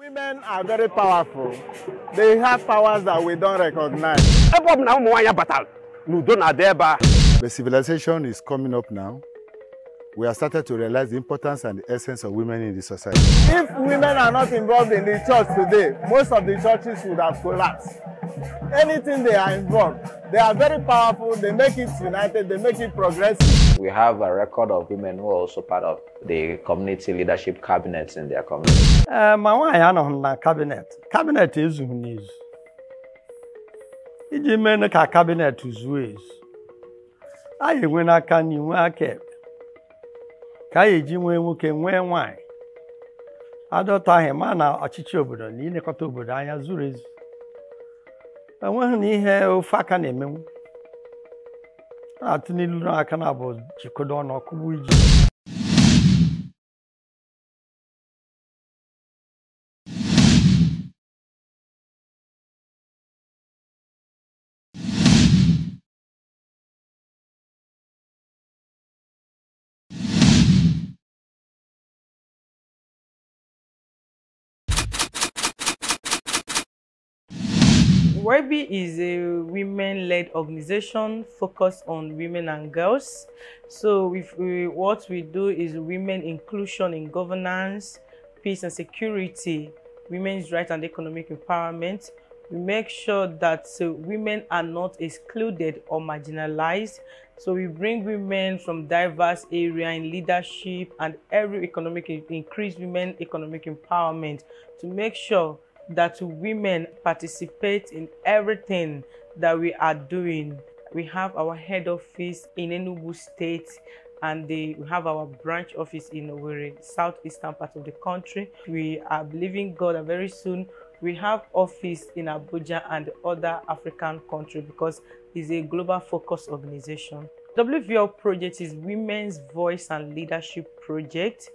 Women are very powerful. They have powers that we don't recognize. na-adị ebe a The civilization is coming up now. We have started to realize the importance and the essence of women in the society. If women are not involved in the church today, most of the churches would have collapsed. Anything they are involved, they are very powerful, they make it united, they make it progressive. We have a record of women who are also part of the community leadership cabinets in their community. ee ma nwaanyị anọghị na kabinet kabinet ezughị n'izu iji mee ka kabinet zuo ezu anyị enwe n'aka na inwe aka ekpe ka anyị eji nwee nwoke nwee nwaanyị. Adọta ahụ ma na ọchịchị obodo na ilekọta obodo anya zuru ezu. Enweghị na ihe ofe aka na-emenwu. A na-atụ n'ilu n'aka na abụ jikodo ọnụ ọkụgbu iji. WEPBI is a women-led organization focused on women and girls. So we, what we do is women inclusion in governance, peace and security, women's rights and economic empowerment. We make sure that uh, women are not excluded or marginalized. So we bring women from diverse areas in leadership and every economic increase women economic empowerment to make sure that women participate in everything that we are doing. We have our head office in Enugu State and the, we have our branch office in Owerri, southeastern part of the country. We are believing God that very soon we have office in Abuja and other African countries because it's a global focus organization. WVL project is Women's Voice and Leadership Project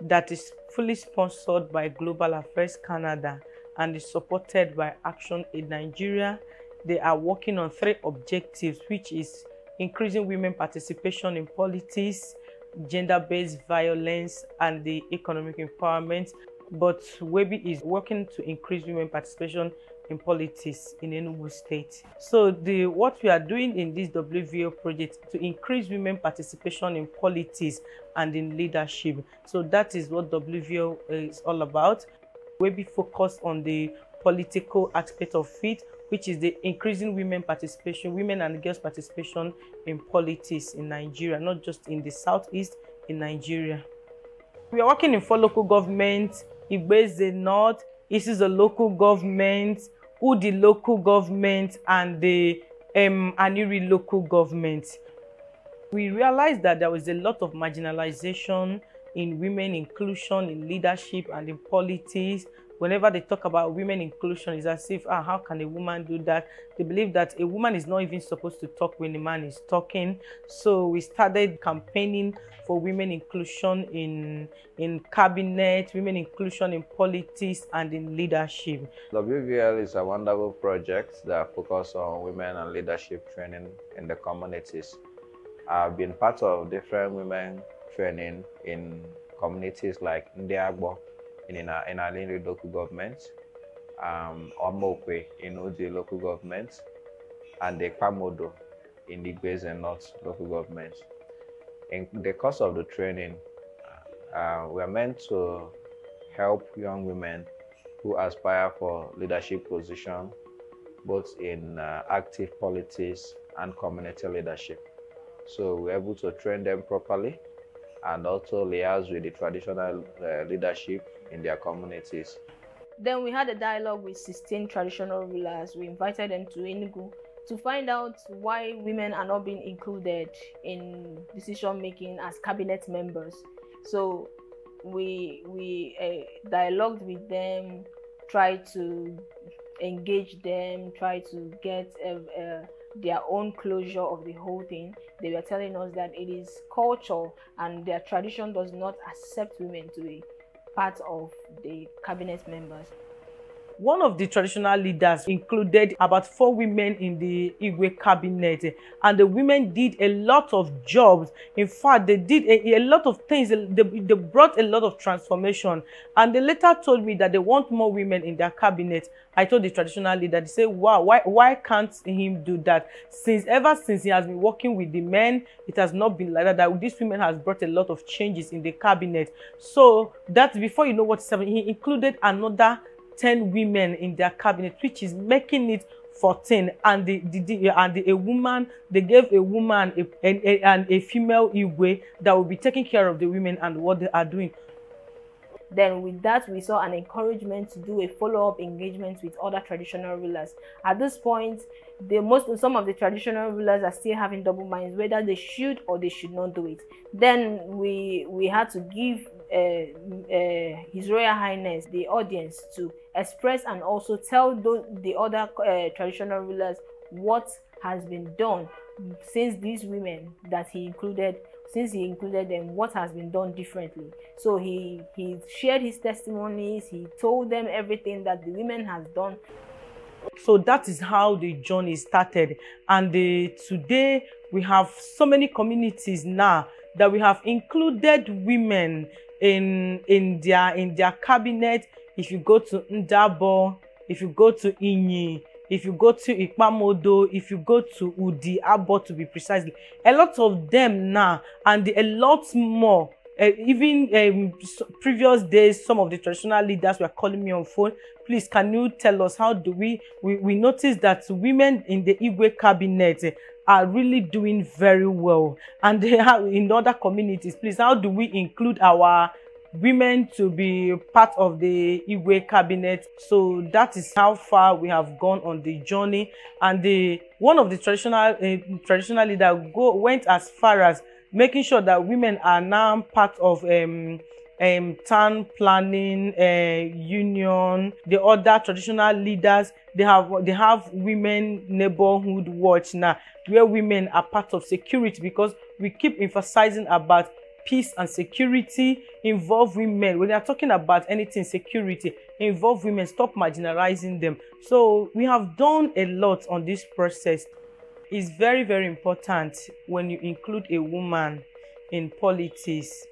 that is fully sponsored by Global Affairs Canada and is supported by Action Aid Nigeria. They are working on three objectives, which is increasing women participation in politics, gender-based violence, and the economic empowerment. But WEPBI is working to increase women participation in politics in Enugu State. So the what we are doing in this WVL project to increase women participation in politics and in leadership. So that is what WVL is all about. WEPBI focused on the political aspect of it, which is the increasing women participation, women and girls participation in politics in Nigeria, not just in the southeast, in Nigeria. We are working in four local governments, Igbo-Eze North, this is a local government, Udi local government, and the um, Aninri local government. We realized that there was a lot of marginalization in women inclusion in leadership and in politics. Whenever they talk about women inclusion it's as if ah how can a woman do that? They believe that a woman is not even supposed to talk when a man is talking. So we started campaigning for women inclusion in in cabinet women inclusion in politics and in leadership. WVL is a wonderful project that focuses on women and leadership training in the communities. I've been part of different women training in communities like Ndiagbo in in, in Alini local government, um, Omokwe in Udi local government, and the Pamodo in the Gbezen North local government. In the course of the training, uh, we are meant to help young women who aspire for leadership position, both in uh, active politics and community leadership. So we're able to train them properly and also liaise with the traditional uh, leadership in their communities. Then we had a dialogue with 16 traditional rulers. We invited them to Enugu to find out why women are not being included in decision making as cabinet members. So we we uh, dialogued with them, tried to engage them, tried to get uh, uh, their own closure of the whole thing. They were telling us that it is culture and their tradition does not accept women to be part of the cabinet members. One of the traditional leaders included about four women in the Igwe cabinet, and the women did a lot of jobs. In fact, they did a, a lot of things. They, they brought a lot of transformation, and they later told me that they want more women in their cabinet. I told the traditional leader, they say, wow, why, why can't him do that? Since ever since he has been working with the men, it has not been like that. That these women has brought a lot of changes in the cabinet. So that before you know what's happening, he included another 10 women in their cabinet, which is making it 14 and the, the, the and the, a woman they gave a woman a, a, and a female igwe that will be taking care of the women and what they are doing. Then with that we saw an encouragement to do a follow-up engagement with other traditional rulers. At this point the most some of the traditional rulers are still having double minds whether they should or they should not do it. Then we we had to give uh, uh, his royal highness the audience to express and also tell the other uh, traditional rulers what has been done since these women that he included since he included them what has been done differently. So he he shared his testimonies he told them everything that the women has done. So that is how the journey started. And the, today we have so many communities now that we have included women in in their in their cabinet if you go to ndabo if you go to inyi if you go to Ipamodo, if you go to Udi, Abo to be precisely, a lot of them now, and a lot more. Uh, even um, previous days, some of the traditional leaders were calling me on phone. Please, can you tell us how do we we, we notice that women in the Igwe cabinet are really doing very well, and they have in other communities. Please, how do we include our women to be part of the Igwe cabinet. So that is how far we have gone on the journey. And the one of the traditional uh, traditional leader go went as far as making sure that women are now part of um, um, town planning uh, union. The other traditional leaders they have they have women neighborhood watch now, where women are part of security because we keep emphasizing about peace and security involve women. When they are talking about anything security involve women stop marginalizing them. So we have done a lot on this process. It's very very important when you include a woman in politics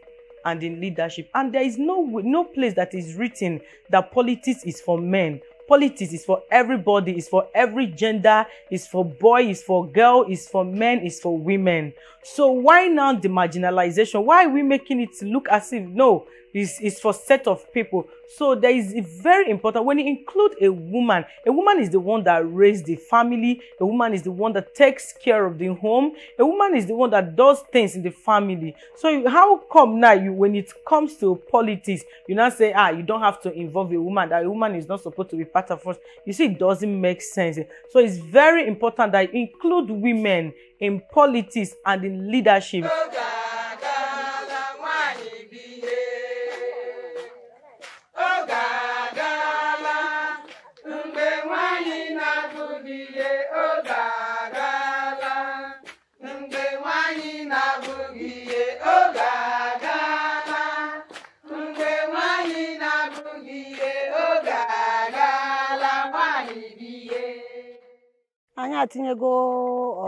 and in leadership. And there is no no place that is written that politics is for men. Politics is for everybody it's for every gender it's for boy it's for girl it's for men it's for women. So why now the marginalization? Why are we making it look as if no it's, it's for set of people. So there is very important when you include a woman a woman is the one that raised the family a woman is the one that takes care of the home a woman is the one that does things in the family. So how come now you when it comes to politics you now say ah you don't have to involve a woman that a woman is not supposed to be part of us. You see it doesn't make sense. So it's very important that you include women in politics and in leadership. anyị atinyego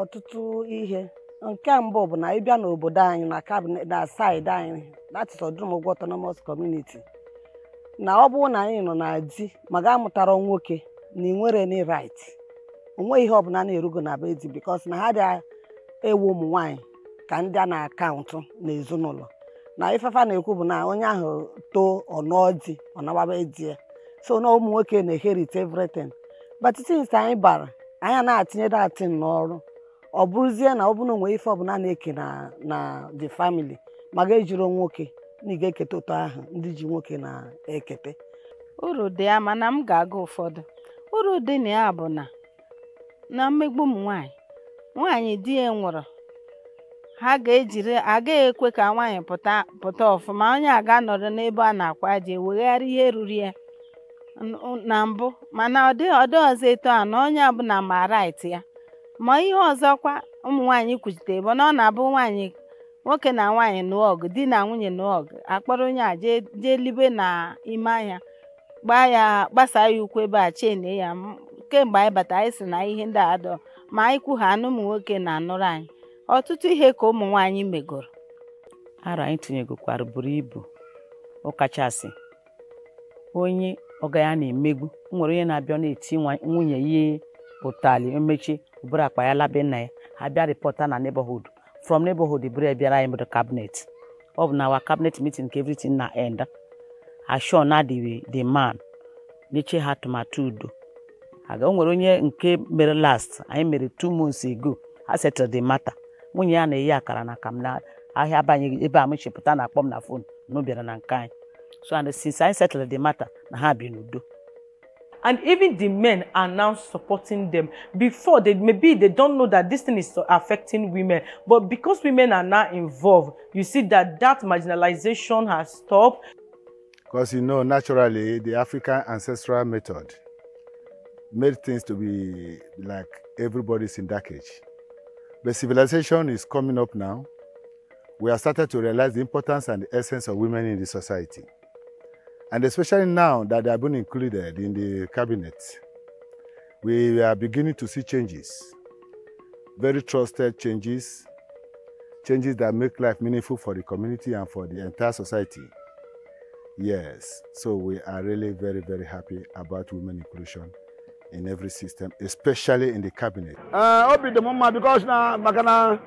ọtụtụ ihe. Nke mbụ bụ na ịbịa n'obodo anyị na kabinet na saịdị anyị that is Odumogwu Autonomous Community. Na ọ bụrụ na anyị nọ na di ma ga amụtara nwoke na ị nwere any right onwe ihe ọbụla na-erugo na be di because na ha dị ewu ụmụ nwaanyị ka ndị a na-akaụntụ n'ezinụlọ. Na ifefa na-ekwu bụ na onye ahụ too ọnụọ di ọ nawaba di ya. So na ụmụ nwoke na-eherite everything. But anyị bara anyị na-atinye datin n'ọrụ. Ọ bụrụzie na ọ bụrụ onwe ife ọbụla na-eke na na the family ma ga-ejiro nwoke na ị ga-eketa ụtọ ahụ ndị ji nwoke na-ekete uru dị ya mana m ga-aga ụfọdụ. Uru dị na ya bụ na na mmegbu ụmụ nwanyị nwaanyị di ya nwụrụ ha ga-ejiri agaghị ekwe ka nwaanyị pụta pụta ọfụma. Onye a ga-anọrọ n'ebe a na-akwa ji ewegharị ihe ruru ya. Na mbụ. Mana ọdị ọzọ eto a na onye ọbụla ma right ya. Ma ihe ọzọkwa ụmụ nwaanyị kwuchitere bụ na ọ na-abụ nwaanyị nwoke na nwaanyị nụọ ọgụ di na nwunye nụọ akpọrọ onye a jee libe na ime ahịa gbaa ya gbasaa ya ukwu ebe a chene ya kemgbe anyị bata anyị si na ihe ndị a dọ ma anyị kwugha na ụmụ nwoke na-anụrụ anyị. Ọtụtụ ihe ka ụmụ nwaanyị megoro. Ara anyị tinyegokwara buru ibu. Ọkachasị onye ọga ya na-emegbu. Nwere onye na-abịa na-eti nwunye ya ụtali emechi bụrụ akpa ya labe nna ya. Ha bịa rịpọta na neighborhood. From neighborhood bụrụ bịara anyị mụrụ cabinet. Ọ bụ na our cabinet meeting ka everything na end assure na the, the man. N'eche ha atụmatụ udo. Aga o nwere onye nke mere last anyị mere two months ago. Ha settled the matter. Nwunye ya na-eyi akara na kam na ahịa abanye ebe a mechipụta na akpọm na fon na ọ bịara na nke anyị. So and since I settled the matter na ha bi n'udo and even the men are now supporting them before they maybe they don't know that this thing is affecting women but because women are now involved you see that that marginalization has stopped Because you know, naturally, the African ancestral method made things to be like everybody's in that cage. But civilization is coming up now. We have started to realize the importance and the essence of women in the society. And especially now that they have been included in the cabinet, we are beginning to see changes. Very trusted changes, changes that make life meaningful for the community and for the entire society. Yes, so we are really very, very happy about women inclusion in every system, especially in the cabinet. Ee, obi dị m mma bikos na maka na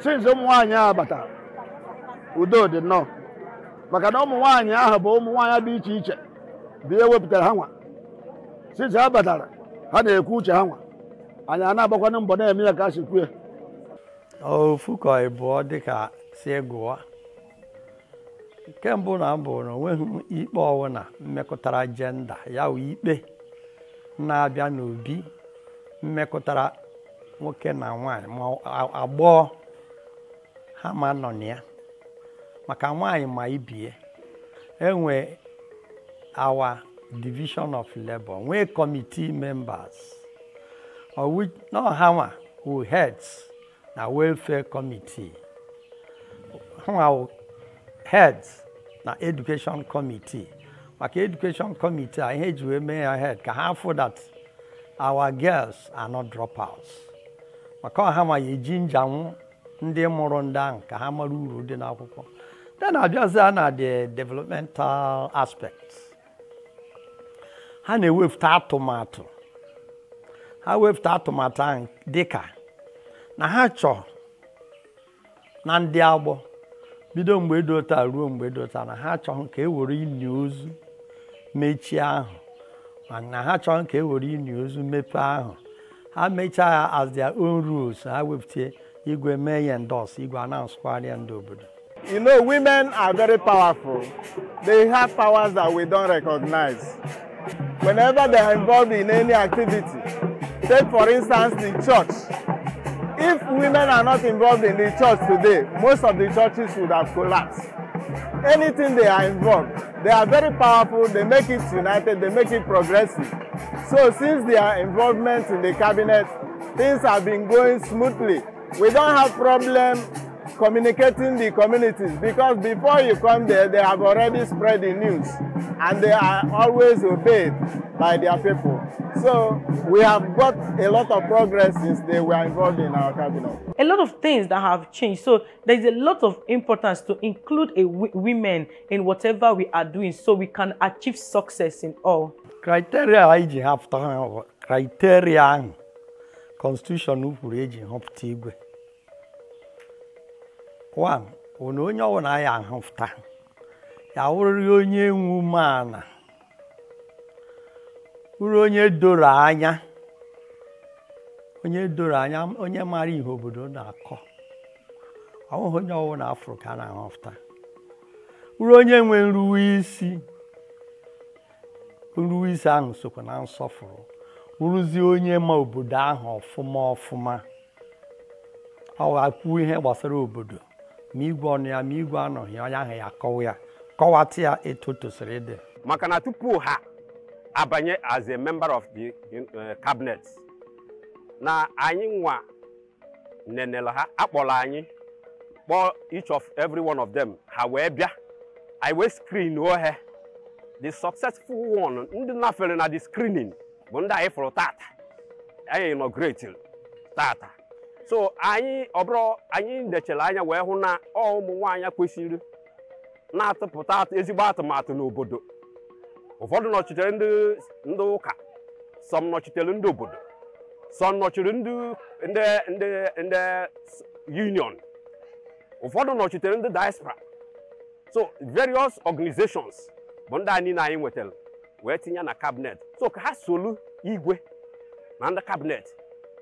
since ụmụ nwaanyị bata udo dị nnọọ maka na ụmụ nwaanyị ahụ bụ ụmụ nwaanyị dị iche iche bụ ihe wepụtara ha nwa. Since ha batara ha na-ekwu uche ha nwa. Anyị a na-agbakwana mbọ na-eme ya ka a si kwue ịbụọ dịka si gụọ nke mbụ na mbụ na o nweghị ikpe ọbụla mmekọtara jenda ya ikpe na-abịa n'obi mmekọtara nwoke na nwanyị ma agbọọ ha ma nọ na ya. Maka nwanyị ma ibie enwe our division of labor nwee committee members. Nọ ha nwa who heads na welfare committee. Ha wụ heads na education committee. Maka education committee a ihe eji wee mee ya head ka ha fụ that our girls are not dropouts. Maka ọha ma ya eji njanwụ ndị mụrụ ndị ahụ ka ha mara uru dị n'akwụkwọ. Then abịazịa na the developmental aspect ha na-ewepụta atụmatụ ha wepụta atụmatụ ahụ dịka na ha chọọ na ndị agbọ bido mgbe dota ruo mgbe dota na ha chọrọ ka e were ini ozu mechie ahụ. Na ha chọrọ ka e were ini ozu mepee ahụ. Ha mechaa ya as their own rules. Ha wepụta igwe mee ya ndos igwe anansụkwarị ya ndị obodo You know, women are very powerful. They have powers that we don't recognize. Whenever they are involved in any activity, take for instance the church. If women are not involved in the church today, most of the churches would have collapsed. Anything they are involved, they are very powerful, they make it united, they make it progressive. So since their involvement in the cabinet, things have been going smoothly. We don't have problem communicating the communities because before you come there, they have already spread the news and they are always obeyed by their people. So we have got a lot of progress since they were involved in our cabinet. a lot of things that have changed. So there's a lot of importance to include a w- women in whatever we are doing so we can achieve success in all. kriteria anyị ji hapụta kriteria ahụ constitution kwuru eji họpụta igwe one bụ na onye ọbụla ya ahọpụta ya wụrịrị onye nwe umeala wụrụ onye doro anya. Onye doro anya onye mara ihe obodo na-akọ. Ọ bụghị onye ọbụla afụrụ ka a na-ahọpụta wụrụ onye nwe nruwe isi. Nruwe isi ahụ sokwa na nsọfụrụ. Wụrụzie onye ma obodo ahụ ọfụma ọfụma. Ọ ga-akwu ihe gbasara obodo. Ma igwe ọnụ ya. Ma igwe anọghị onye ahụ ya akọwa ya kọwata ya etu tosiri ịdị maka na tupu ha abanye as a member of the uh, cabinet na anyị nwa nenere ha akpọrọ anyị kpọọ each of every one of them ha wee bịa. Anyị wee screen ha the successful one ndị nafere na the screening bụ ndị anyị fụrụ tata anyị inaugurate tata so anyị ọ anyị ndechere anya wee hụ na ọ ụmụ nwaanyị kwesịrị na-atụpụta atụ- ezigbo atụmatụ n'obodo. Ụfọdụ nọchitere ndị ụka sọm nọchitere ndị obodo sọm nọchiri ndị ndị ndị union. Ụfọdụ nọchitere ndị diaspora. So various organizations bụ ndị a niile anyị nwetara wee tinye na cabinet. So ka ha solu igwe na ndị cabinet.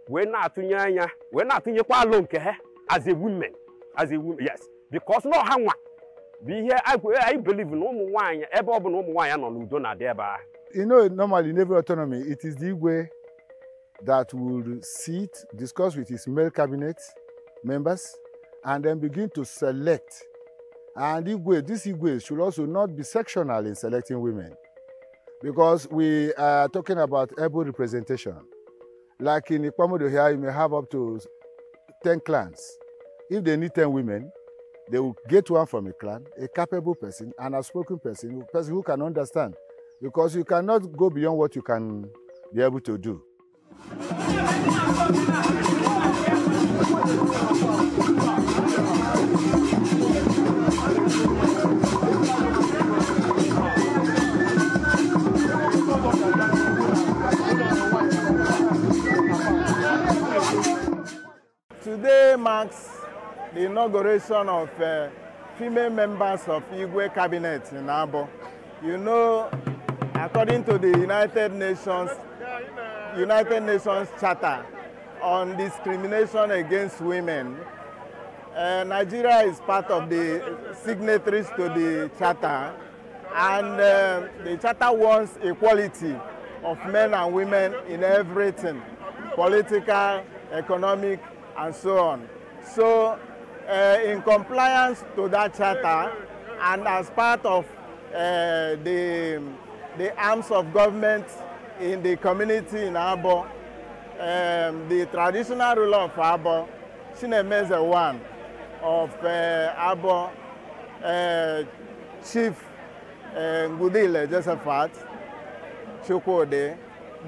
Wee na-atụnye anya wee na-atụnyekwa alụ nke ha as a women as a women yes. Because na ọha nwa bụ ihe anyị believe na ụmụ nwaanyị ebe ọ bụ na ụmụ nwaanyị nọ n'udo na-adị ebe ahụ You know, normally in every autonomy, it is the Igwe that will sit, discuss with his male cabinet members, and then begin to select. And Igwe, this Igwe should also not be sectional in selecting women, because we are talking about able representation. Like in Ikpamodo here, you may have up to 10 clans. If they need 10 women, they will get one from a clan, a capable person, an outspoken person, a person who can understand because you cannot go beyond what you can be able to do. Today marks the inauguration of uh, female members of Igwe cabinet in Abo. You know, according to the United Nations United Nations Charter on discrimination against women, uh, Nigeria is part of the signatories to the charter, and uh, the charter wants equality of men and women in everything, political, economic, and so on. So, uh, in compliance to that charter, and as part of uh, the, the arms of government in the community in Abo, um, the traditional ruler of Abo, Chinemeze one of uh, Abo, uh, Chief uh, Josephat Chukwode,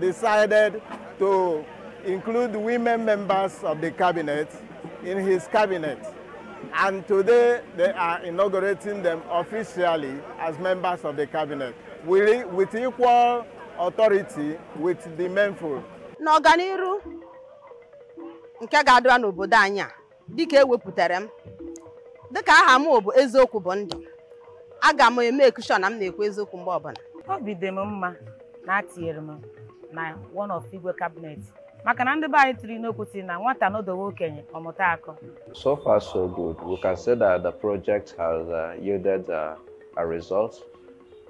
decided to include women members of the cabinet in his cabinet. And today they are inaugurating them officially as members of the cabinet with, with equal authority with the menful. n'ọganiru nke ga-adịra n'obodo anyị a dịka ewepụtara m dịka aha m bụ eziokwu bụ ndụ aga m eme ekushọn na m na-ekwu eziokwu mgbe ọbụla obi dị m mma na atinyere m na one of igwe cabinet maka na ndị tiri na nwata n'odowe okenye ọmụta So far, so good. We can say that the project has uh, yielded uh, a result.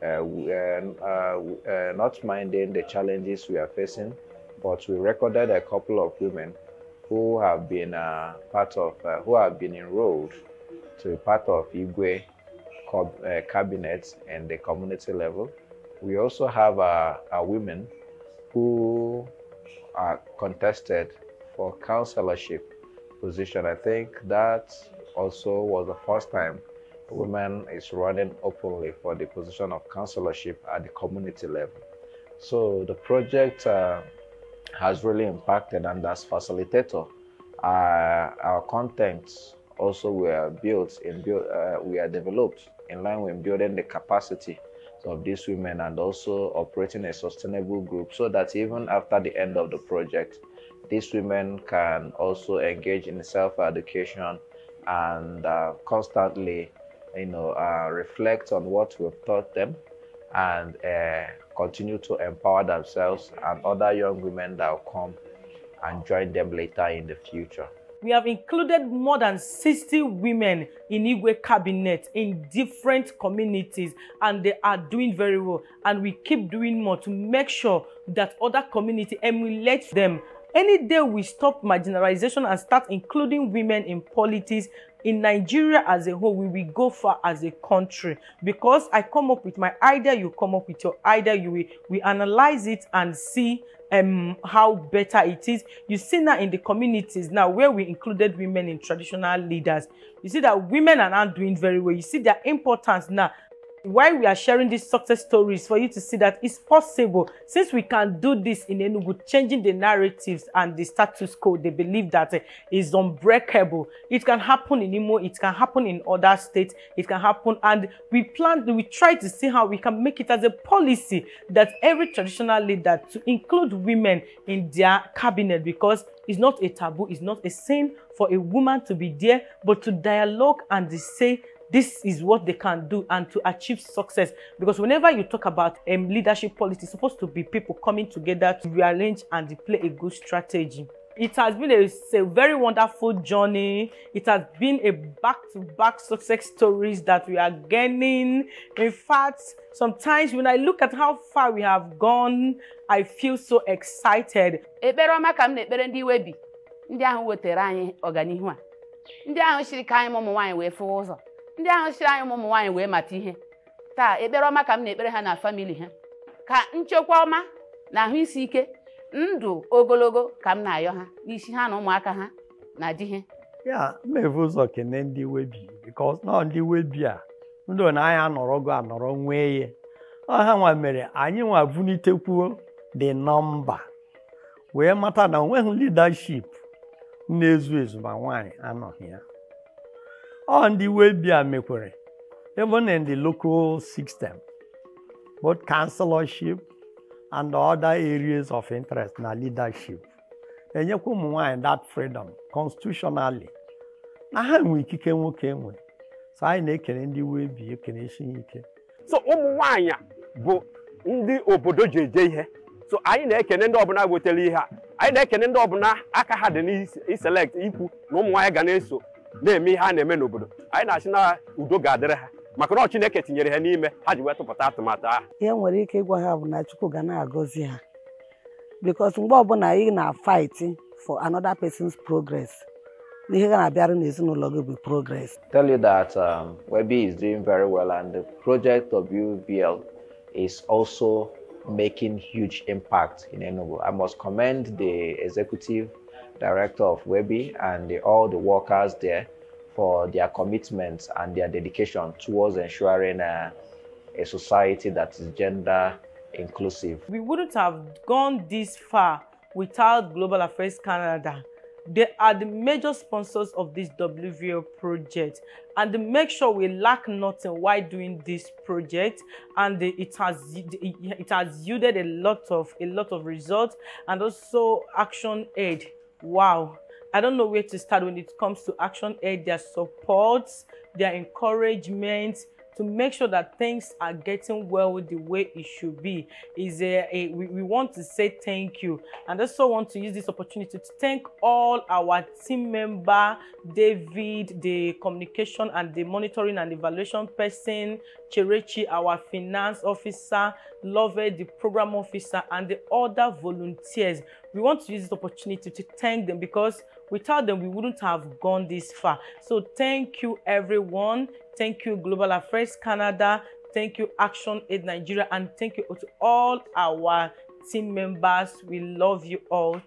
Uh, uh, uh, not minding the challenges we are facing, but we recorded a couple of women who have been uh, part of, uh, who have been enrolled to be part of Igwe cabinet and the community level. We also have uh, women who are contested for councillorship position. I think that also was the first time a woman is running openly for the position of councillorship at the community level. So the project uh, has really impacted, and as facilitator, uh, our contents also were built in build, uh, we are developed in line with building the capacity of these women and also operating a sustainable group so that even after the end of the project, these women can also engage in self-education and uh, constantly, you know, uh, reflect on what we've taught them and uh, continue to empower themselves and other young women that will come and join them later in the future. We have included more than 60 women in Igwe cabinet in different communities and they are doing very well. And we keep doing more to make sure that other community emulate them. Any day we stop marginalization and start including women in politics in Nigeria as a whole, we will go far as a country. Because I come up with my idea, you come up with your idea, you will, we analyze it and see um, how better it is. You see now in the communities now where we included women in traditional leaders, you see that women are now doing very well. You see their importance now. Why we are sharing these success stories for you to see that it's possible since we can do this in Enugu, changing the narratives and the status quo. They believe that eh, is unbreakable. It can happen in Imo, it can happen in other states, it can happen, and we plan, we try to see how we can make it as a policy that every traditional leader to include women in their cabinet because it's not a taboo, it's not a sin for a woman to be there, but to dialogue and to say this is what they can do and to achieve success. Because whenever you talk about um, leadership policy it's supposed to be people coming together to rearrange and play a good strategy. It has been a, a very wonderful journey. It has been a back-to-back success stories that we are gaining. In fact sometimes when i look at how far we have gone i feel so excited. Ndị ahụ wetara anyị ọganihu a. Ndị ahụ siri ka anyị ụmụ nwaanyị wee fụwa ụzọ ndị ahụ siri anyị ụmụ nwaanyị wee mata ihe. Taa ekpere ọma ka m na-ekpere ha na famili ha. Ka nchekwa ọma na ahụ isi ike ndụ ogologo ka m na-ayọ ha n'isi ha na ụmụaka ha na di ha. Ya mmefu ụzọ kene ndị webi bikos nọ ndị webi a ndị na anyị anọrọgo anọrọ nwee ya ọha nwa mere anyị nwa vunitekwu dị nọmba wee mata na o nweghị leadership na-ezu ezu ma nwaanyị anọghị ya. Ọ ndị webi a mekwere even in the local system both councillorship and other areas of interest na leadership enyekwa ụmụ nwaanyị that freedom constitutionally. Na ha nwe ikike nwoke nwe so anyị na-ekele ndị webi ekele isi ike. So ụmụ bụ ndị obodo ji eje ihe. So anyị na-ekene ndị ọbụla wetara ihe a. Anyị na-ekene ndị ọbụla aka ha dị n'iselekt ikwu na ụmụ nwaanyị ga na-eso. Na-eme ihe a na-eme n'obodo anyị na-achị na udo ga-adịrị ha. Maka na Chineke tinyere ha n'ime ha ji wee tụpụta atụmatụ ahụ. Ihe nwere ike ịgwa ha bụ na Chukwu ga na-agọzi ha. Because mgbe ọbụla ị na-fight for another person's progress ihe ga na-abịara n'ezinụlọ gị bụ progress. Tell you that um, WEPBI is doing very well and the project of UVL is also making huge impact in Enugu. I must commend the executive director of WEPBI and the, all the workers there for their commitment and their dedication towards ensuring uh, a society that is gender inclusive. We wouldn't have gone this far without Global Affairs Canada. They are the major sponsors of this WVL project and they make sure we lack nothing while doing this project and it has it has yielded a lot of a lot of results and also action aid wow. I don't know where to start when it comes to Action. Aid, their support, their encouragement to make sure that things are getting well the way it should be. Is a, a we, we want to say thank you and also want to use this opportunity to thank all our team member, David, the communication and the monitoring and evaluation person, Cherechi, our finance officer, Love, the program officer, and the other volunteers. We want to use this opportunity to thank them because without them, we wouldn't have gone this far. So thank you, everyone. Thank you, Global Affairs Canada. Thank you, Action Aid Nigeria. And thank you to all our team members. We love you all.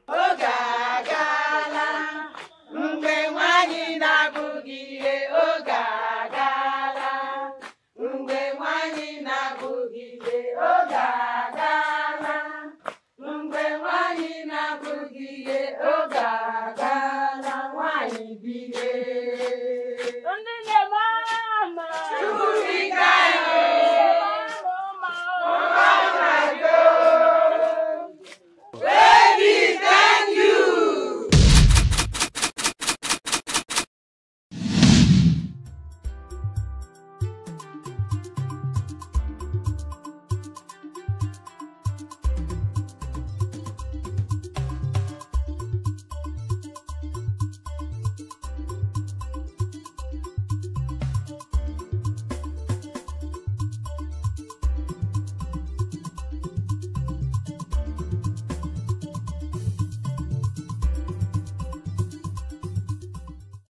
ndị na